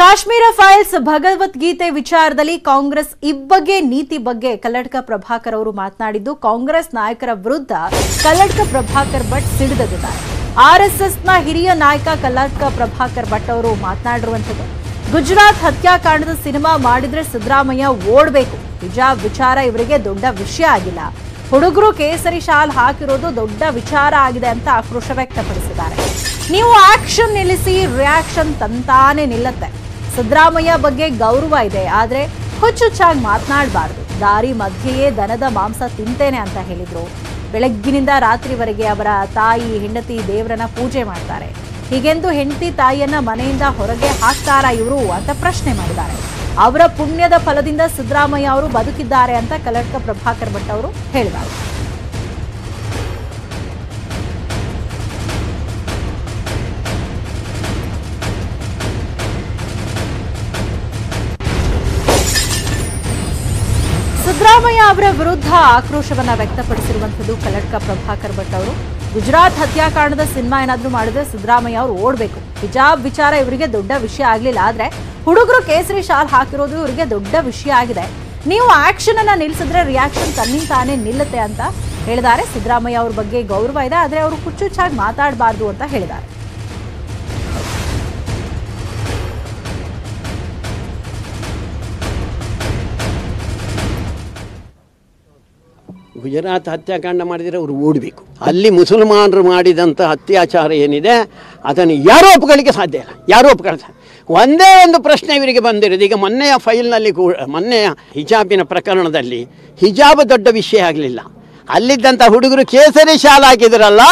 Kashmir files Bhagavad Gita ವಿಚಾರದಲ್ಲಿ ಕಾಂಗ್ರೆಸ್ ಇಬ್ಬಗೆ ನೀತಿ ಬಗ್ಗೆ ಕಲ್ಲಡ್ಕ ಪ್ರಭಾಕರ್ ಅವರು ಮಾತನಾಡಿದ್ದು, ಕಾಂಗ್ರೆಸ್ ನಾಯಕರ ವಿರುದ್ಧ ಕಲ್ಲಡ್ಕ ಪ್ರಭಾಕರ್ ಭಟ್ ಸಿಡಿದಿದ್ದಾರೆ ಆರ್ಎಸ್ಎಸ್ನ ಹಿರಿಯ ನಾಯಕ ಕಲ್ಲಡ್ಕ ಪ್ರಭಾಕರ್ ಭಟ್ ಅವರು ಮಾತನಾಡಿರುವಂತದ್ದು ಗುಜರಾತ್ ಹತ್ಯಾಕಾಂಡದ ಸಿನಿಮಾ ಮಾಡಿದ್ರೆ ಸಿದ್ದರಾಮಯ್ಯ ಓಡಬೇಕು. ನಿಜ ವಿಚಾರ ಇವರಿಗೆ ದೊಡ್ಡ ವಿಷಯ ಆಗಿಲ್ಲ. ಹುಡುಗರು ಕೇಸರಿ ಶಾಲ್ ಹಾಕಿರೋದು ದೊಡ್ಡ ವಿಚಾರ ಆಗಿದೆ ಅಂತ ಆಕ್ರೋಶ ವ್ಯಕ್ತಪಡಿಸಿದ್ದಾರೆ. ನೀವು ಆಕ್ಷನ್ ನಿಲ್ಲಿಸಿ, ರಿಯಾಕ್ಷನ್ ತಂತಾನೆ ನಿಲ್ಲತ್ತೆ. ಸಿದ್ದರಾಮಯ್ಯ ಬಗ್ಗೆ ಗೌರವ ಇದೆ, ಆದ್ರೆ ಹುಚ್ಚುಚ್ಚಾಗಿ ಮಾತನಾಡಬಾರ್ದು. ದಾರಿ ಮಧ್ಯೆಯೇ ದನದ ಮಾಂಸ ತಿಂತೇನೆ ಅಂತ ಹೇಳಿದರು. ಬೆಳಗ್ಗಿನಿಂದ ರಾತ್ರಿವರೆಗೆ ಅವರ ತಾಯಿ, ಹೆಂಡತಿ, ದೇವರನ್ನ ಪೂಜೆ ಮಾಡ್ತಾರೆ. ಹೀಗೆಂದು ಹೆಂಡತಿ ತಾಯಿಯನ್ನ ಮನೆಯಿಂದ ಹೊರಗೆ ಹಾಕ್ತಾರಾ ಇವರು ಅಂತ ಪ್ರಶ್ನೆ ಮಾಡಿದ್ದಾರೆ. ಅವರ ಪುಣ್ಯದ ಫಲದಿಂದ ಸಿದ್ದರಾಮಯ್ಯ ಅವರು ಬದುಕಿದ್ದಾರೆ ಅಂತ ಕಲರ್ಕ ಪ್ರಭಾಕರ್ ಭಟ್ ಅವರು ಹೇಳಿದ್ದಾರೆ ಸಿದ್ದರಾಮಯ್ಯ ಅವರ ವಿರುದ್ಧ ಆಕ್ರೋಶವನ್ನ ವ್ಯಕ್ತಪಡಿಸಿರುವಂಥದ್ದು ಕಲ್ಲಡ್ಕ ಪ್ರಭಾಕರ್ ಭಟ್ ಅವರು. ಗುಜರಾತ್ ಹತ್ಯಾಕಾಂಡದ ಸಿನಿಮಾ ಏನಾದ್ರೂ ಮಾಡಿದ್ರೆ ಸಿದ್ದರಾಮಯ್ಯ ಅವರು ಓಡಬೇಕು. ಹಿಜಾಬ್ ವಿಚಾರ ಇವರಿಗೆ ದೊಡ್ಡ ವಿಷಯ ಆಗಲಿಲ್ಲ, ಆದ್ರೆ ಹುಡುಗರು ಕೇಸರಿ ಶಾಲ್ ಹಾಕಿರೋದು ಇವರಿಗೆ ದೊಡ್ಡ ವಿಷಯ ಆಗಿದೆ. ನೀವು ಆಕ್ಷನ್ ಅನ್ನ ನಿಲ್ಲಿಸಿದ್ರೆ ರಿಯಾಕ್ಷನ್ ತನ್ನಿಂತಾನೇ ನಿಲ್ಲುತ್ತೆ ಅಂತ ಹೇಳಿದ್ದಾರೆ. ಸಿದ್ದರಾಮಯ್ಯ ಅವ್ರ ಬಗ್ಗೆ ಗೌರವ ಇದೆ, ಆದ್ರೆ ಅವರು ಹುಚ್ಚುಚ್ಚಾಗಿ ಮಾತಾಡಬಾರ್ದು ಅಂತ ಹೇಳಿದ್ದಾರೆ. ಗುಜರಾತ್ ಹತ್ಯಾಕಾಂಡ ಮಾಡಿದರೆ ಅವರು ಓಡಬೇಕು. ಅಲ್ಲಿ ಮುಸಲ್ಮಾನರು ಮಾಡಿದಂಥ ಅತ್ಯಾಚಾರ ಏನಿದೆ, ಅದನ್ನು ಯಾರೂ ಒಪ್ಕೊಳ್ಳಿಕ್ಕೆ ಸಾಧ್ಯ ಇಲ್ಲ. ಯಾರೂ ಒಪ್ಕೊಳ್ತಾರೆ ಒಂದೇ ಒಂದು ಪ್ರಶ್ನೆ ಇವರಿಗೆ ಬಂದಿರೋದು. ಈಗ ಮೊನ್ನೆಯ ಫೈಲ್ನಲ್ಲಿ ಕೂಡ, ಮೊನ್ನೆಯ ಹಿಜಾಬಿನ ಪ್ರಕರಣದಲ್ಲಿ ಹಿಜಾಬ್ ದೊಡ್ಡ ವಿಷಯ ಆಗಲಿಲ್ಲ. ಅಲ್ಲಿದ್ದಂಥ ಹುಡುಗರು ಕೇಸರಿ ಶಾಲ್ ಹಾಕಿದ್ರಲ್ಲ,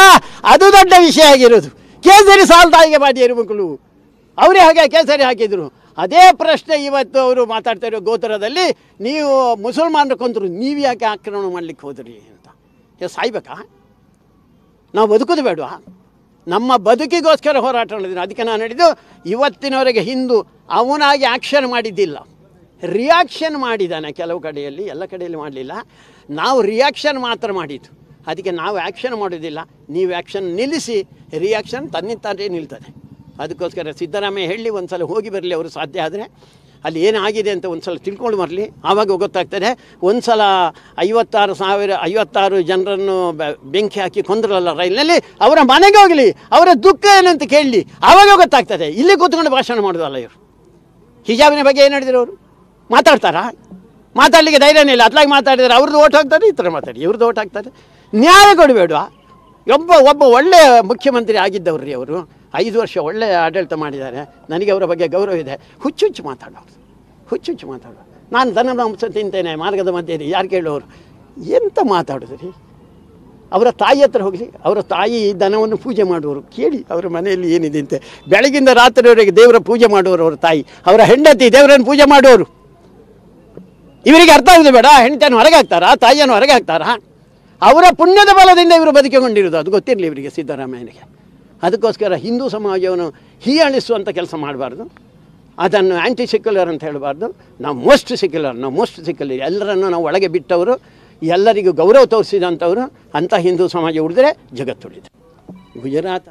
ಅದು ದೊಡ್ಡ ವಿಷಯ ಆಗಿರೋದು. ಕೇಸರಿ ಸಾಲ್ ತಾಯಿಗೆ ಬಾದಿಯರು ಮಕ್ಕಳು ಅವರೇ ಹಾಗೆ ಕೇಸರಿ ಹಾಕಿದರು. ಅದೇ ಪ್ರಶ್ನೆ ಇವತ್ತು ಅವರು ಮಾತಾಡ್ತಾ ಇರೋ ಗೋತ್ರದಲ್ಲಿ, ನೀವು ಮುಸಲ್ಮಾನರು ಕೊಂದರು ನೀವು ಯಾಕೆ ಆಕ್ರಮಣ ಮಾಡಲಿಕ್ಕೆ ಹೋದ್ರಿ ಅಂತ. ಸಾಯ್ಬೇಕಾ? ನಾವು ಬದುಕೋದು ಬೇಡವಾ? ನಮ್ಮ ಬದುಕಿಗೋಸ್ಕರ ಹೋರಾಟ ಮಾಡಿದ್ದೀನಿ ಅದಕ್ಕೆ ನಾನು ಹೇಳಿದ್ದು, ಇವತ್ತಿನವರೆಗೆ ಹಿಂದೂ ಅವನಾಗಿ ಆಕ್ಷನ್ ಮಾಡಿದ್ದಿಲ್ಲ. ರಿಯಾಕ್ಷನ್ ಮಾಡಿದ್ದಾನೆ ಕೆಲವು ಕಡೆಯಲ್ಲಿ, ಎಲ್ಲ ಕಡೆಯಲ್ಲಿ ಮಾಡಲಿಲ್ಲ. ನಾವು ರಿಯಾಕ್ಷನ್ ಮಾತ್ರ ಮಾಡಿದ್ದು. ಅದಕ್ಕೆ ನಾವು ಆ್ಯಕ್ಷನ್ ಮಾಡೋದಿಲ್ಲ ನೀವು ಆ್ಯಕ್ಷನ್ ನಿಲ್ಲಿಸಿ ರಿಯಾಕ್ಷನ್ ತನ್ನಿಂತಾನೇ ನಿಲ್ತದೆ. ಅದಕ್ಕೋಸ್ಕರ ಸಿದ್ದರಾಮಯ್ಯ ಹೇಳಿ ಒಂದು ಸಲ ಹೋಗಿ ಬರಲಿ, ಅವರು ಸಾಧ್ಯ ಆದರೆ. ಅಲ್ಲಿ ಏನಾಗಿದೆ ಅಂತ ಒಂದು ಸಲ ತಿಳ್ಕೊಂಡು ಬರಲಿ. ಆವಾಗ ಗೊತ್ತಾಗ್ತದೆ ಒಂದು ಸಲ ಐವತ್ತಾರು ಸಾವಿರ, ಐವತ್ತಾರು ಜನರನ್ನು ಬೆಂಕಿ ಹಾಕಿ ಕೊಂದ್ರಲ್ಲ ರೈಲಿನಲ್ಲಿ, ಅವರ ಮನೆಗೆ ಹೋಗಲಿ, ಅವರ ದುಃಖ ಏನಂತ ಕೇಳಲಿ. ಆವಾಗ ಗೊತ್ತಾಗ್ತದೆ. ಇಲ್ಲಿ ಕೂತ್ಕೊಂಡು ಭಾಷಣ ಮಾಡೋದಲ್ಲ ಇವರು. ಹಿಜಾಬಿನ ಬಗ್ಗೆ ಏನು ಹೇಳಿದ್ರು ಅವರು? ಮಾತಾಡ್ತಾರಾ? ಮಾತಾಡಲಿಕ್ಕೆ ಧೈರ್ಯನೇ ಇಲ್ಲ. ಅದ್ಲಾಗಿ ಮಾತಾಡಿದರೆ ಅವ್ರದ್ದು ಓಟ್ ಹಾಕ್ತಾರೆ ಈ ಥರ ಮಾತಾಡಿ. ಇವ್ರದ್ದು ಓಟ್ ಹಾಕ್ತಾರೆ. ನ್ಯಾಯ ಕೊಡಬೇಡುವ? ಒಬ್ಬ ಒಬ್ಬ ಒಳ್ಳೆಯ ಮುಖ್ಯಮಂತ್ರಿ ಆಗಿದ್ದವ್ರಿ ಅವರು. ಐದು ವರ್ಷ ಒಳ್ಳೆಯ ಆಡಳಿತ ಮಾಡಿದ್ದಾರೆ. ನನಗೆ ಅವರ ಬಗ್ಗೆ ಗೌರವ ಇದೆ. ಹುಚ್ಚುಚ್ಚು ಮಾತಾಡೋರು. ಹುಚ್ಚುಚ್ಚು ಮಾತಾಡೋರು. ನಾನು ದನ ಮಾಂಸ ತಿಂತೇನೆ, ಮಾರ್ಗದ ಮಧ್ಯದಲ್ಲಿ. ಯಾರು ಕೇಳೋರು? ಎಂತ ಮಾತಾಡೋದು ರೀ ಅವರ ತಾಯಿ ಹತ್ರ ಹೋಗಲಿ. ಅವರ ತಾಯಿ ದನವನ್ನು ಪೂಜೆ ಮಾಡುವರು ಕೇಳಿ ಅವರ ಮನೆಯಲ್ಲಿ ಏನಿದೆ ಅಂತೆ. ಬೆಳಗಿಂದ ರಾತ್ರಿವರೆಗೆ ದೇವರ ಪೂಜೆ ಮಾಡುವರು ಅವರ ತಾಯಿ. ಅವರ ಹೆಂಡತಿ ದೇವರನ್ನು ಪೂಜೆ ಮಾಡುವರು ಇವರಿಗೆ ಅರ್ಥ ಆಗುದು ಬೇಡ. ಹೆಂಡತಿಯನ್ನು ಹೊರಗೆ ಹಾಕ್ತಾರಾ ತಾಯಿಯನ್ನು ಹೊರಗೆ ಹಾಕ್ತಾರಾ ಅವರ ಪುಣ್ಯದ ಬಲದಿಂದ ಇವರು ಬದುಕಿಕೊಂಡಿರೋದು ಅದು ಗೊತ್ತಿರಲಿ ಇವರಿಗೆ ಸಿದ್ದರಾಮಯ್ಯನಿಗೆ. ಅದಕ್ಕೋಸ್ಕರ ಹಿಂದೂ ಸಮಾಜವನ್ನು ಹೀಯಾಳಿಸುವಂಥ ಕೆಲಸ ಮಾಡಬಾರ್ದು. ಅದನ್ನು ಆ್ಯಂಟಿ ಸೆಕ್ಯುಲರ್ ಅಂತ ಹೇಳಬಾರ್ದು. ನಾವು ಮೋಸ್ಟ್ ಸೆಕ್ಯುಲರ್ ನಾವು ಮೋಸ್ಟ್ ಸೆಕ್ಯುಲರ್ ಎಲ್ಲರನ್ನು ನಾವು ಒಳಗೆ ಬಿಟ್ಟವರು, ಎಲ್ಲರಿಗೂ ಗೌರವ ತೋರಿಸಿದಂಥವರು ಅಂಥ ಹಿಂದೂ ಸಮಾಜ ಉಳಿದ್ರೆ ಜಗತ್ತುಳಿದು ಗುಜರಾತ್